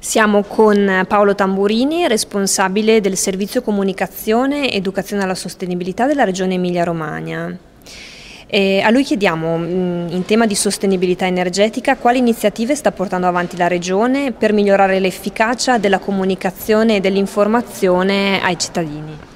Siamo con Paolo Tamburini, responsabile del servizio comunicazione educazione alla sostenibilità della regione Emilia-Romagna. E a lui chiediamo, in tema di sostenibilità energetica, quali iniziative sta portando avanti la Regione per migliorare l'efficacia della comunicazione e dell'informazione ai cittadini.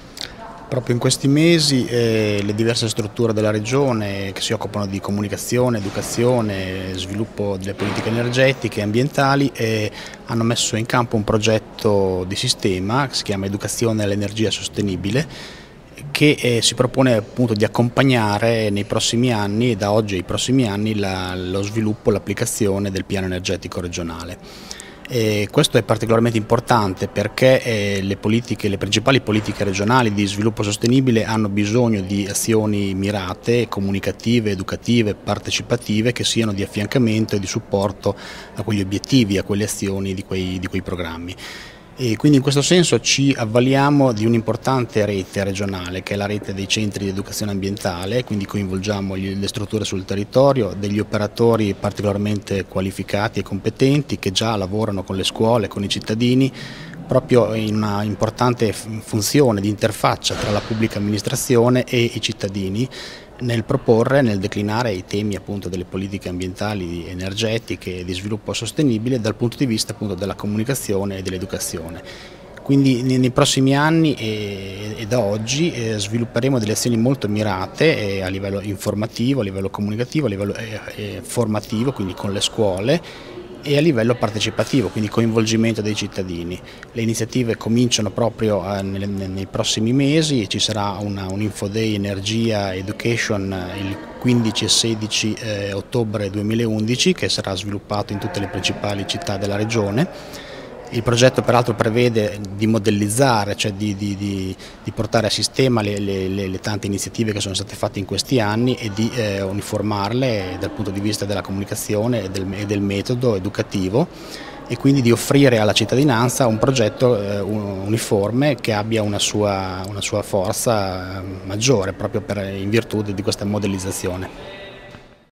Proprio in questi mesi eh, le diverse strutture della Regione che si occupano di comunicazione, educazione, sviluppo delle politiche energetiche e ambientali eh, hanno messo in campo un progetto di sistema che si chiama Educazione all'energia sostenibile che eh, si propone appunto di accompagnare nei prossimi anni, da oggi ai prossimi anni, la, lo sviluppo l'applicazione del piano energetico regionale. E questo è particolarmente importante perché eh, le, politiche, le principali politiche regionali di sviluppo sostenibile hanno bisogno di azioni mirate, comunicative, educative, partecipative che siano di affiancamento e di supporto a quegli obiettivi, a quelle azioni di quei, di quei programmi. E quindi in questo senso ci avvaliamo di un'importante rete regionale che è la rete dei centri di educazione ambientale, quindi coinvolgiamo le strutture sul territorio, degli operatori particolarmente qualificati e competenti che già lavorano con le scuole, con i cittadini, proprio in una importante funzione di interfaccia tra la pubblica amministrazione e i cittadini nel proporre, nel declinare i temi appunto, delle politiche ambientali, energetiche e di sviluppo sostenibile dal punto di vista appunto, della comunicazione e dell'educazione. Quindi nei prossimi anni e, da oggi eh, svilupperemo delle azioni molto mirate eh, a livello informativo, a livello comunicativo, a livello eh formativo, quindi con le scuole e a livello partecipativo, quindi coinvolgimento dei cittadini. Le iniziative cominciano proprio eh, nei, prossimi mesi, ci sarà una, un Info Day Energia Education eh, il 15 e 16 eh, ottobre 2011 che sarà sviluppato in tutte le principali città della regione il progetto peraltro prevede di modellizzare, cioè di, di, di, di portare a sistema le, le, le, tante iniziative che sono state fatte in questi anni e di eh, uniformarle dal punto di vista della comunicazione e del, e del, metodo educativo e quindi di offrire alla cittadinanza un progetto eh, uniforme che abbia una sua, una sua forza maggiore proprio per, in virtù di questa modellizzazione.